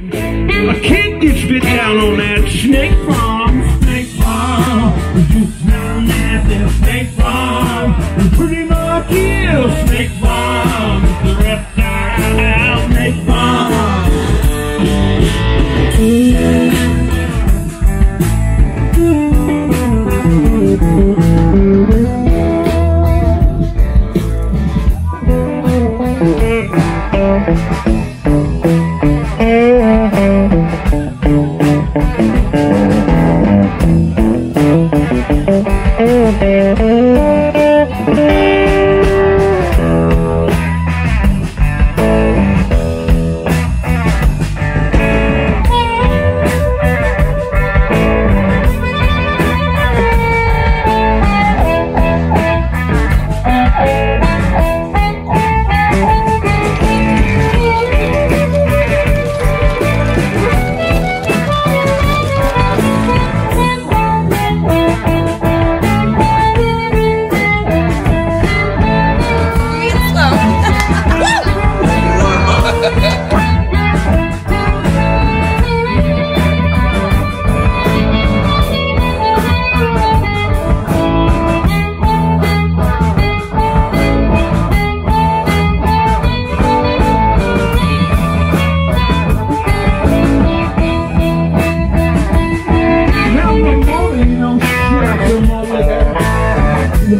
A kid gets bit down on that snake farm. Snake farm. Just down at the snake farm. And pretty much is snake farm. It's the reptile snake farm. Morning, you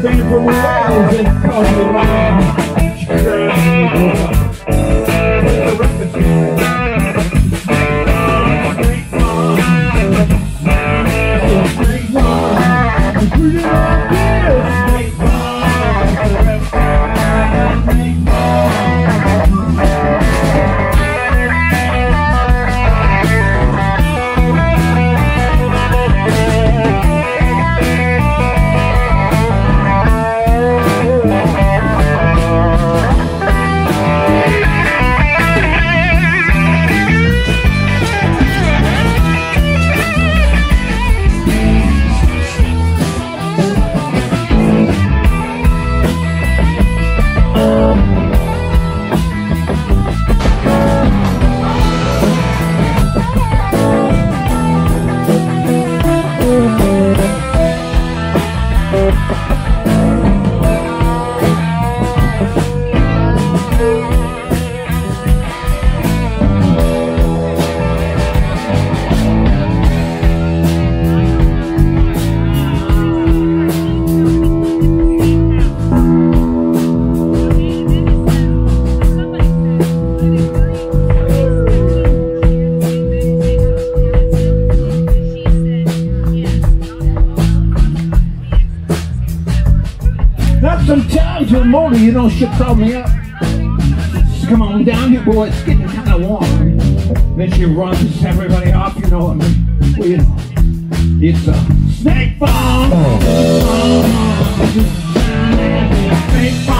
the band from Wales, they call me around. Sometimes in the morning, you know, she'll call me up. Come on down here, boy, it's getting kind of warm. Then she runs everybody off, you know, I mean, well, you know, it's a snake farm. Oh. Snake farm.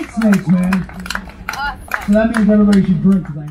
I snakes, man. So that means everybody should drink I